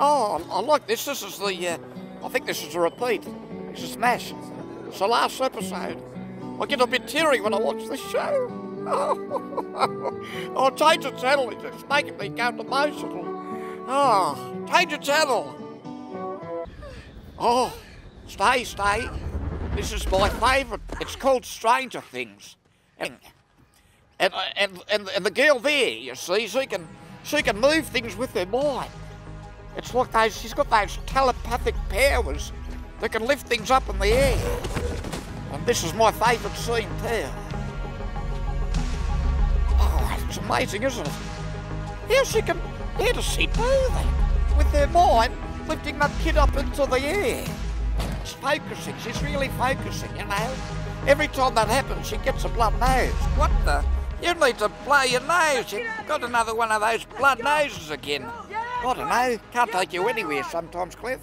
Oh, I I like this. This is the, uh, I think this is a repeat. It's a smash. It's the last episode. I get a bit teary when I watch this show. Oh, oh change the channel. It's making me go emotional. Oh, change the channel. Oh, stay, stay. This is my favourite. It's called Stranger Things. And, and, and, and, and the girl there, you see, she can, she can move things with her mind. It's like those, she's got those telepathic powers that can lift things up in the air. And this is my favourite scene too. Oh, it's amazing, isn't it? How she can, how does she do that? With her mind, lifting that kid up into the air. She's focusing, she's really focusing, you know? Every time that happens, she gets a blood nose. What the? You need to blow your nose. You've got another one of those blood noses again. I don't know. Can't take you anywhere sometimes, Cliff.